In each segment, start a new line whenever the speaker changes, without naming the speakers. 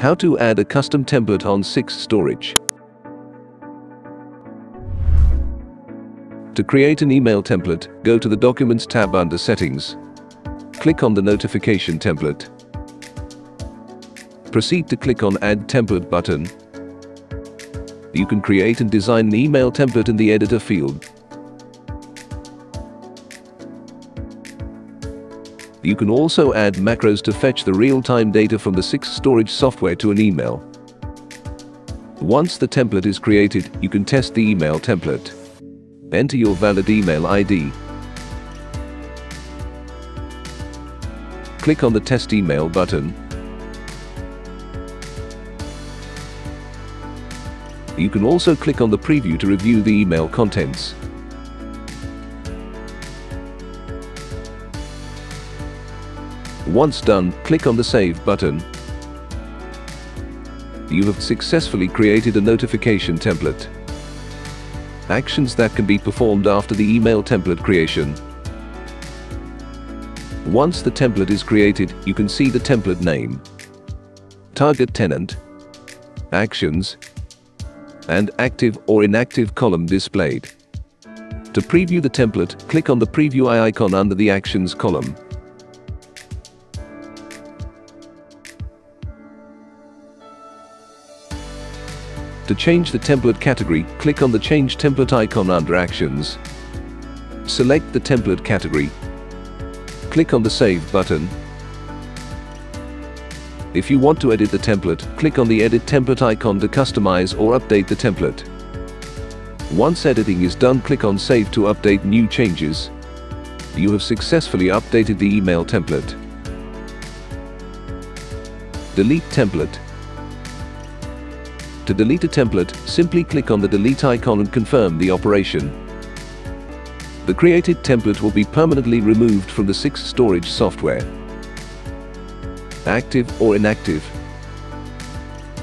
How to add a custom template on 6Storage. To create an email template, go to the Documents tab under Settings. Click on the Notification template. Proceed to click on Add Template button. You can create and design an email template in the Editor field. You can also add macros to fetch the real-time data from the 6Storage software to an email. Once the template is created, you can test the email template. Enter your valid email ID. Click on the Test Email button. You can also click on the preview to review the email contents. Once done, click on the Save button. You have successfully created a notification template. Actions that can be performed after the email template creation. Once the template is created, you can see the template name, target tenant, actions, and active or inactive column displayed. To preview the template, click on the preview icon under the actions column. To change the template category, click on the Change Template icon under Actions. Select the template category. Click on the Save button. If you want to edit the template, click on the Edit Template icon to customize or update the template. Once editing is done, click on Save to update new changes. You have successfully updated the email template. Delete template. To delete a template, simply click on the delete icon and confirm the operation. The created template will be permanently removed from the 6Storage software. Active or inactive.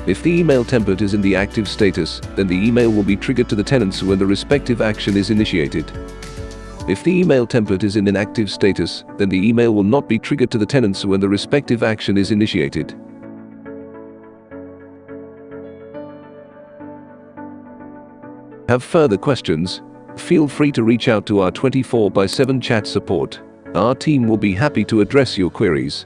If the email template is in the active status, then the email will be triggered to the tenants when the respective action is initiated. If the email template is in inactive status, then the email will not be triggered to the tenants when the respective action is initiated. Have further questions? Feel free to reach out to our 24 by 7 chat support. Our team will be happy to address your queries.